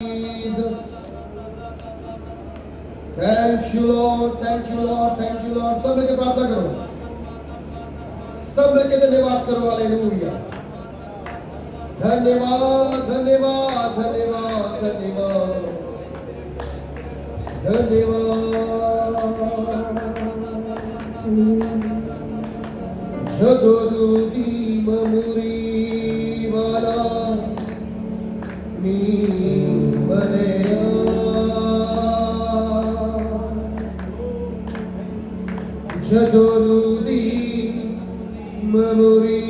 Jesus. Thank you Lord, thank you Lord, thank you Lord. सब लेके प्रार्थना करो। सब लेके धन्यवाद करो। वाले हालेलुया धन्यवाद धन्यवाद धन्यवाद धन्यवाद। धन्यवाद। जगो दी ममुरी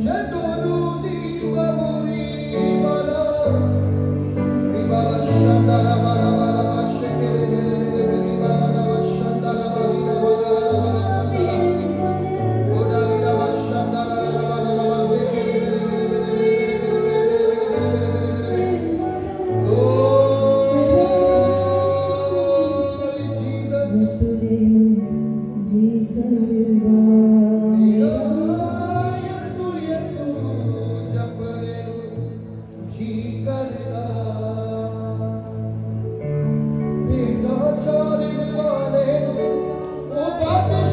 Gentle Upade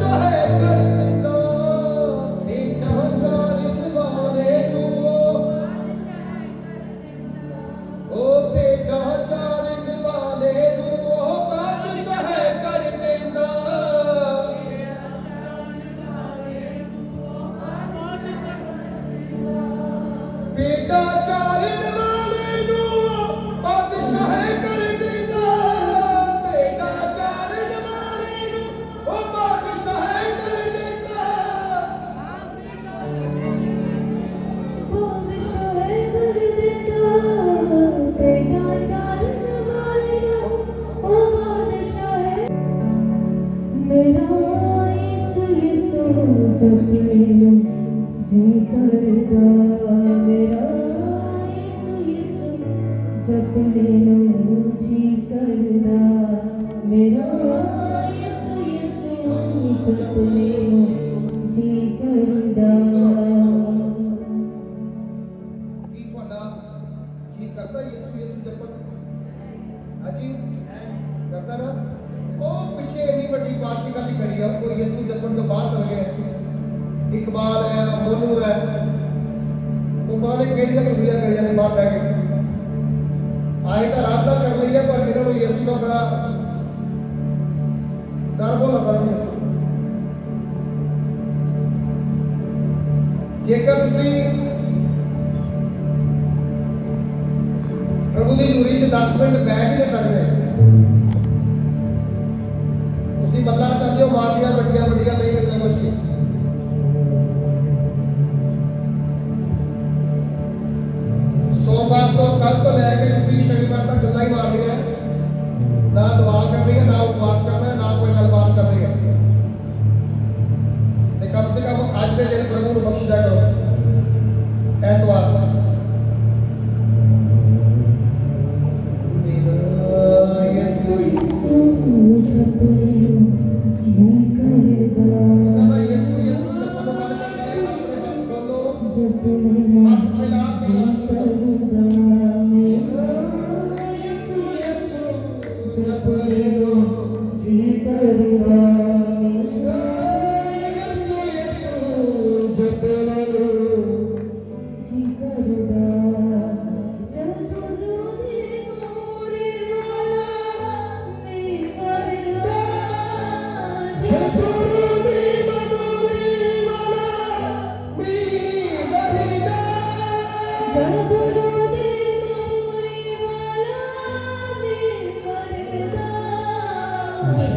ਟੈਲੀਫੋਨ ਤੋਂ ਬਾਹਰ ਚਲ ਗਏ। ਇਕਬਾਲ ਹੈ, ਮੋਨੂ ਹੈ। ਉਹ ਪਤਾ ਨਹੀਂ ਕਿਹੜੀਆਂ ਦੁਨੀਆ ਕਰੀ ਜਾਂਦੇ ਬਾਹਰ ਬੈ ਕੇ। ਆਏ ਤਾਂ ਰਾਤ ਦਾ ਕਰ ਲਈ ਪਰ ਇਹਨਾਂ ਨੂੰ ਯਿਸੂ ਦਾ ਬੜਾ ਡਰ ਬੋਲਾ ਬੜਾ ਯਿਸੂ ਜੇਕਰ ਤੁਸੀਂ ਪ੍ਰਭੂ ਦੀ ਦੂਰੀ ਤੇ 10 ਮਿੰਟ